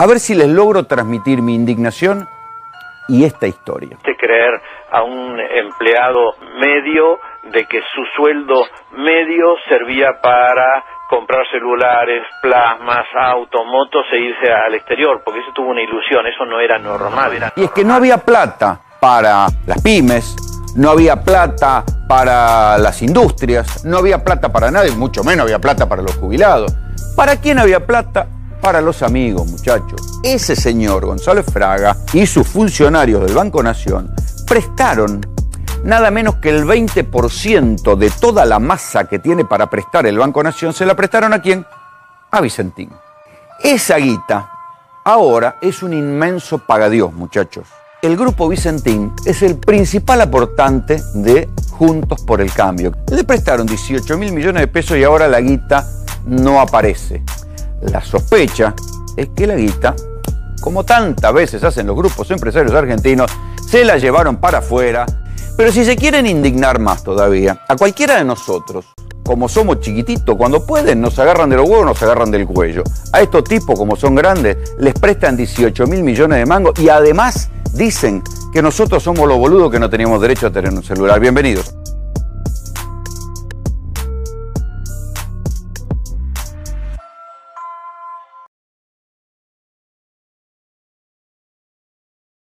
A ver si les logro transmitir mi indignación y esta historia. De creer a un empleado medio de que su sueldo medio servía para comprar celulares, plasmas, autos, motos e irse al exterior, porque eso tuvo una ilusión, eso no era normal. y es que no había plata para las pymes, no había plata para las industrias, no había plata para nadie, mucho menos había plata para los jubilados. ¿Para quién había plata? Para los amigos, muchachos. Ese señor González Fraga y sus funcionarios del Banco Nación prestaron nada menos que el 20% de toda la masa que tiene para prestar el Banco Nación, se la prestaron a quién? A Vicentín. Esa guita ahora es un inmenso pagadiós, muchachos. El grupo Vicentín es el principal aportante de Juntos por el Cambio. Le prestaron 18 mil millones de pesos y ahora la guita no aparece. La sospecha es que la guita, como tantas veces hacen los grupos empresarios argentinos, se la llevaron para afuera. Pero si se quieren indignar más todavía, a cualquiera de nosotros, como somos chiquititos, cuando pueden nos agarran de los huevos, nos agarran del cuello. A estos tipos, como son grandes, les prestan 18 mil millones de mangos y además dicen que nosotros somos los boludos que no teníamos derecho a tener un celular. Bienvenidos.